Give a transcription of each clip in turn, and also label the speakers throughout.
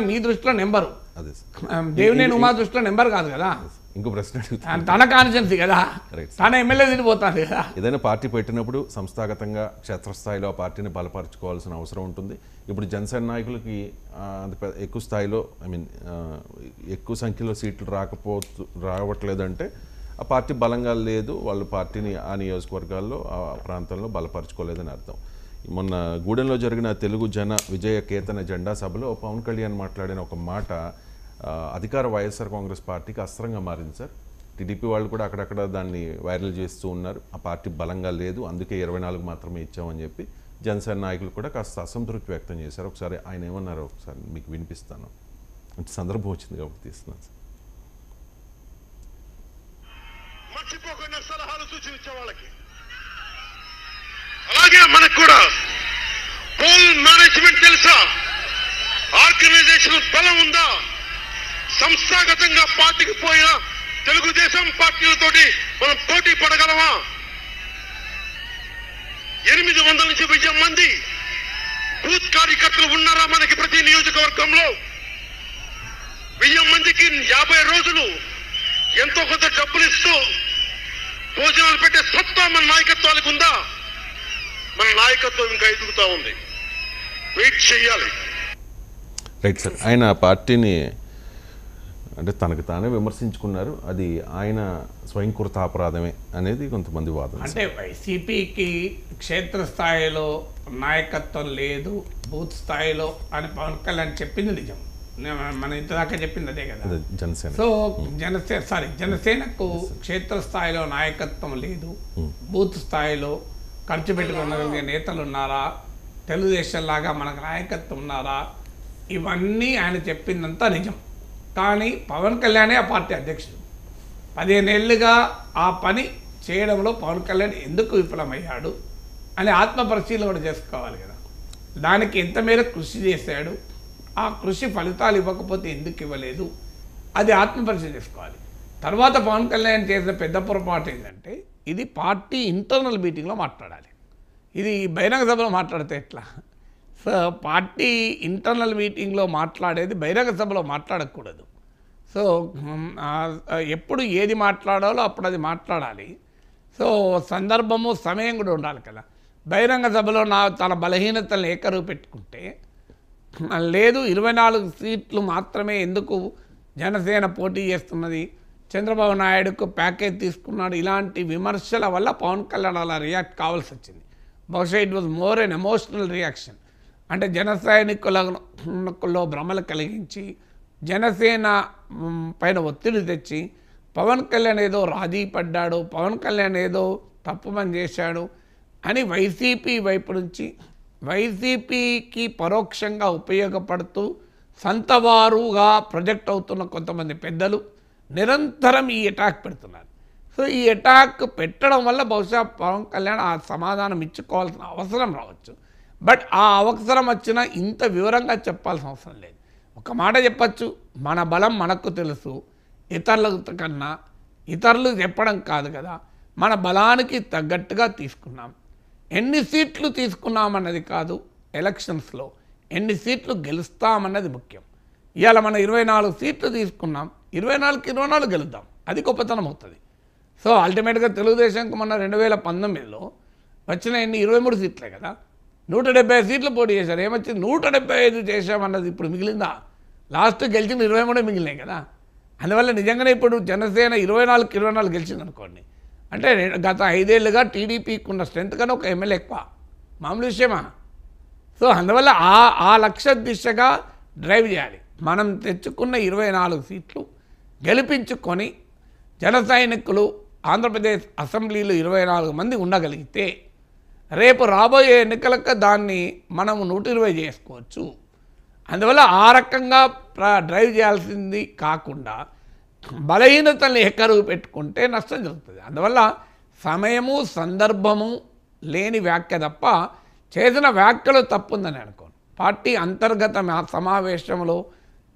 Speaker 1: కానీ మీ దృష్టిలో నెంబరు. దేవినేని ఉమా దృష్టిలో నెంబర్ కాదు కదా.
Speaker 2: ఇంకో ప్రశ్న
Speaker 1: తన కాన్షియన్సీ కదా. తన ఎమ్మెల్యే తిరిగిపోతాడు కదా.
Speaker 2: ఏదైనా పార్టీ పెట్టినప్పుడు సంస్థాగతంగా క్షేత్రస్థాయిలో ఆ పార్టీని బలపరచుకోవాల్సిన అవసరం ఉంటుంది. ఇప్పుడు జనసేన నాయకులకి ఎక్కువ స్థాయిలో ఐ మీన్ ఎక్కువ సంఖ్యలో సీట్లు రాకపోతు రావట్లేదంటే ఆ పార్టీ బలంగా లేదు. వాళ్ళ పార్టీని ఆ నియోజకవర్గాల్లో ఆ ప్రాంతంలో బలపరచుకోలేదని అర్థం. మొన్న గూడెంలో జరిగిన తెలుగు జన విజయ కేతన జెండా సభలో పవన్ కళ్యాణ్ మాట్లాడిన ఒక మాట అధికార వైఎస్ఆర్ కాంగ్రెస్ పార్టీకి అస్త్రంగా మారింది సార్. టీడీపీ వాళ్ళు కూడా అక్కడక్కడ దాన్ని వైరల్ చేస్తూ ఉన్నారు. ఆ పార్టీ బలంగా లేదు అందుకే ఇరవై నాలుగు మాత్రమే ఇచ్చామని చెప్పి జనసేన నాయకులు కూడా కాస్త అసంతృప్తి వ్యక్తం చేశారు. ఒకసారి ఆయన ఏమన్నారో ఒకసారి మీకు వినిపిస్తాను. అంటే సందర్భం వచ్చింది కాబట్టి తీస్తున్నాను సార్.
Speaker 3: మర్చిపోకుండా సలహాలు సూచించే వాళ్ళకి. అలాగే మనకు కూడా పోల్ మేనేజ్మెంట్ తెలుసా? ఆర్గనైజేషన్ బలం ఉందా? సంస్థాగతంగా పార్టీకి పోయిన తెలుగుదేశం పార్టీలతోటి మనం పోటీ పడగలమా? ఎనిమిది వందల నుంచి వెయ్యి మంది బూత్ కార్యకర్తలు ఉన్నారా మనకి ప్రతి నియోజకవర్గంలో? వెయ్యి మందికి యాభై రోజులు ఎంతో కొంత డబ్బులు ఇస్తూ భోజనాలు పెట్టే సత్తా మన నాయకత్వాలకు ఉందా? మన నాయకత్వం ఇంకా ఎదుగుతా ఉంది. వెయిట్ చేయాలి.
Speaker 2: రైట్ సార్ ఆయన పార్టీని అంటే తనకు తానే విమర్శించుకున్నారు. అది ఆయన స్వయంకృత అపరాధమే అనేది కొంతమంది వాదన.
Speaker 1: అంటే వైసీపీకి క్షేత్రస్థాయిలో నాయకత్వం లేదు బూత్ స్థాయిలో అని పవన్ కళ్యాణ్ చెప్పింది నిజం. మన ఇంతదాకా చెప్పింది అదే కదా.
Speaker 2: జనసేన.
Speaker 1: సో జనసేన సారీ జనసేనకు క్షేత్రస్థాయిలో నాయకత్వం లేదు బూత్ స్థాయిలో ఖర్చు పెట్టుకోగలిగే నేతలు ఉన్నారా? తెలుగుదేశం లాగా మనకు నాయకత్వం ఉన్నారా? ఇవన్నీ ఆయన చెప్పిందంతా నిజం. కానీ పవన్ కళ్యాణే ఆ పార్టీ అధ్యక్షుడు. పదిహేనేళ్ళుగా ఆ పని చేయడంలో పవన్ కళ్యాణ్ ఎందుకు విఫలమయ్యాడు అని ఆత్మ పరిశీలన కూడా చేసుకోవాలి కదా. దానికి ఎంత మేర కృషి చేశాడు? ఆ కృషి ఫలితాలు ఇవ్వకపోతే ఎందుకు ఇవ్వలేదు? అది ఆత్మపరిశీలన చేసుకోవాలి. తర్వాత పవన్ కళ్యాణ్ చేసిన పెద్ద పొరపాటు ఏంటంటే ఇది పార్టీ ఇంటర్నల్ మీటింగ్లో మాట్లాడాలి. ఇది బహిరంగ సభలో మాట్లాడితే ఎట్లా? సో పార్టీ ఇంటర్నల్ మీటింగ్లో మాట్లాడేది బహిరంగ సభలో మాట్లాడకూడదు. సో ఎప్పుడు ఏది మాట్లాడాలో అప్పుడు అది మాట్లాడాలి. సో సందర్భము సమయం కూడా ఉండాలి కదా. బహిరంగ సభలో నా తన బలహీనతలను ఏకరువు పెట్టుకుంటే లేదు ఇరవై నాలుగు సీట్లు మాత్రమే ఎందుకు జనసేన పోటీ చేస్తున్నది? చంద్రబాబు నాయుడుకు ప్యాకేజ్ తీసుకున్నాడు. ఇలాంటి విమర్శల వల్ల పవన్ కళ్యాణ్ అలా రియాక్ట్ కావాల్సి వచ్చింది. బహుశా it was more an emotional reaction. అంటే జన సైనికులలో భ్రమలు కలిగించి జనసేన పైన ఒత్తిడి తెచ్చి పవన్ కళ్యాణ్ ఏదో రాజీ పడ్డాడు పవన్ కళ్యాణ్ ఏదో తప్పు పని చేశాడు అని వైసీపీ వైపు నుంచి వైసీపీకి పరోక్షంగా ఉపయోగపడుతూ సంతవారుగా ప్రొజెక్ట్ అవుతున్న కొంతమంది పెద్దలు నిరంతరం ఈ అటాక్ పెడుతున్నారు. సో ఈ అటాక్ పెట్టడం వల్ల బహుశా పవన్ కళ్యాణ్ ఆ సమాధానం ఇచ్చుకోవాల్సిన అవసరం రావచ్చు. బట్ ఆ అవసరం వచ్చినా ఇంత వివరంగా చెప్పాల్సిన అవసరం లేదు. ఒక మాట చెప్పచ్చు మన బలం మనకు తెలుసు ఇతరుల కన్నా ఇతరులు చెప్పడం కాదు కదా మన బలానికి తగ్గట్టుగా తీసుకున్నాం. ఎన్ని సీట్లు తీసుకున్నామన్నది కాదు ఎలక్షన్స్లో ఎన్ని సీట్లు గెలుస్తామన్నది ముఖ్యం. ఇవాళ మనం ఇరవై నాలుగు సీట్లు తీసుకున్నాం. ఇరవై నాలుగుకి ఇరవై నాలుగు గెలుద్దాం. అది గొప్పతనం అవుతుంది. సో అల్టిమేట్గా తెలుగుదేశంకి మొన్న రెండు వేల పంతొమ్మిదిలో వచ్చిన ఎన్ని? ఇరవై మూడు సీట్లే కదా. నూట డెబ్బై సీట్లు పోటీ చేశారు. ఏమొచ్చింది? నూట డెబ్బై ఐదు చేశామన్నది ఇప్పుడు మిగిలిందా? లాస్ట్ గెలిచిన ఇరవై మూడే మిగిలినాయి కదా. అందువల్ల నిజంగానే ఇప్పుడు జనసేన ఇరవై నాలుగు ఇరవై నాలుగు గెలిచింది అనుకోండి అంటే గత ఐదేళ్ళుగా టీడీపీకి ఉన్న స్ట్రెంత్ కన్నా ఒక ఎమ్మెల్యే ఎక్కువ. మామూలు విషయమా? సో అందువల్ల ఆ ఆ లక్ష్య దిశగా డ్రైవ్ చేయాలి. మనం తెచ్చుకున్న ఇరవై నాలుగు సీట్లు గెలిపించుకొని జన సైనికులు ఆంధ్రప్రదేశ్ అసెంబ్లీలో ఇరవై నాలుగు మంది ఉండగలిగితే రేపు రాబోయే ఎన్నికలకు దాన్ని మనము నూట ఇరవై చేసుకోవచ్చు. అందువల్ల ఆ రకంగా ప్ర- డ్రైవ్ చేయాల్సింది కాకుండా బలహీనతల్ని ఎక్కరువు పెట్టుకుంటే నష్టం జరుగుతుంది. అందువల్ల సమయము సందర్భము లేని వ్యాఖ్య తప్ప చేసిన వ్యాఖ్యలు తప్పుందని అనుకోను. పార్టీ అంతర్గత సమావేశంలో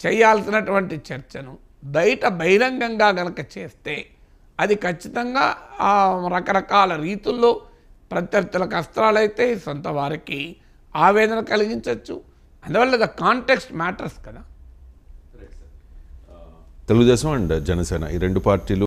Speaker 1: చేయాల్సినటువంటి చర్చను బయట బహిరంగంగా గనక చేస్తే అది ఖచ్చితంగా రకరకాల రీతుల్లో ప్రత్యర్థులకు అస్త్రాలైతే సొంత వారికి ఆవేదన కలిగించవచ్చు. అందువల్ల ద కాంటెక్స్ట్ మ్యాటర్స్ కదా.
Speaker 2: తెలుగుదేశం అండ్ జనసేన ఈ రెండు పార్టీలు